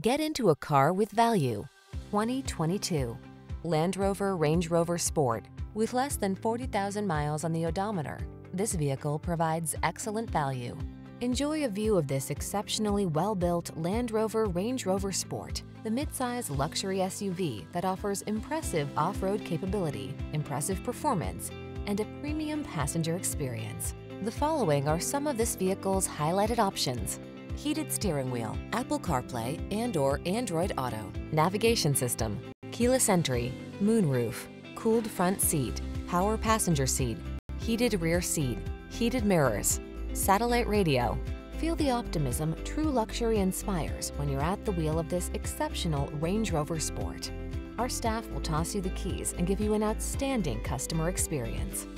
Get into a car with value. 2022 Land Rover Range Rover Sport. With less than 40,000 miles on the odometer, this vehicle provides excellent value. Enjoy a view of this exceptionally well-built Land Rover Range Rover Sport, the midsize luxury SUV that offers impressive off-road capability, impressive performance, and a premium passenger experience. The following are some of this vehicle's highlighted options. Heated steering wheel, Apple CarPlay and or Android Auto, navigation system, keyless entry, moonroof, cooled front seat, power passenger seat, heated rear seat, heated mirrors, satellite radio. Feel the optimism true luxury inspires when you're at the wheel of this exceptional Range Rover Sport. Our staff will toss you the keys and give you an outstanding customer experience.